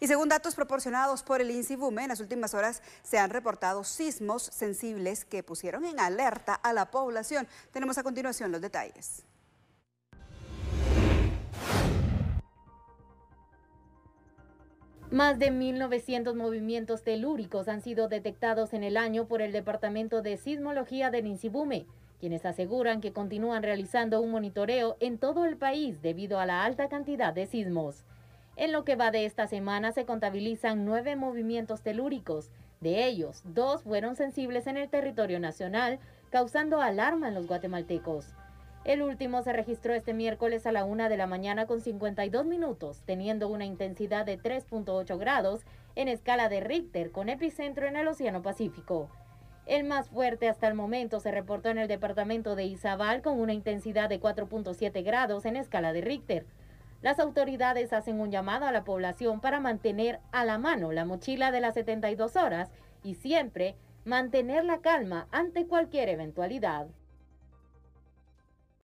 Y según datos proporcionados por el INSIBUME, en las últimas horas se han reportado sismos sensibles que pusieron en alerta a la población. Tenemos a continuación los detalles. Más de 1.900 movimientos telúricos han sido detectados en el año por el Departamento de Sismología del INSIBUME, quienes aseguran que continúan realizando un monitoreo en todo el país debido a la alta cantidad de sismos. En lo que va de esta semana se contabilizan nueve movimientos telúricos. De ellos, dos fueron sensibles en el territorio nacional, causando alarma en los guatemaltecos. El último se registró este miércoles a la una de la mañana con 52 minutos, teniendo una intensidad de 3.8 grados en escala de Richter, con epicentro en el Océano Pacífico. El más fuerte hasta el momento se reportó en el departamento de Izabal con una intensidad de 4.7 grados en escala de Richter. Las autoridades hacen un llamado a la población para mantener a la mano la mochila de las 72 horas y siempre mantener la calma ante cualquier eventualidad.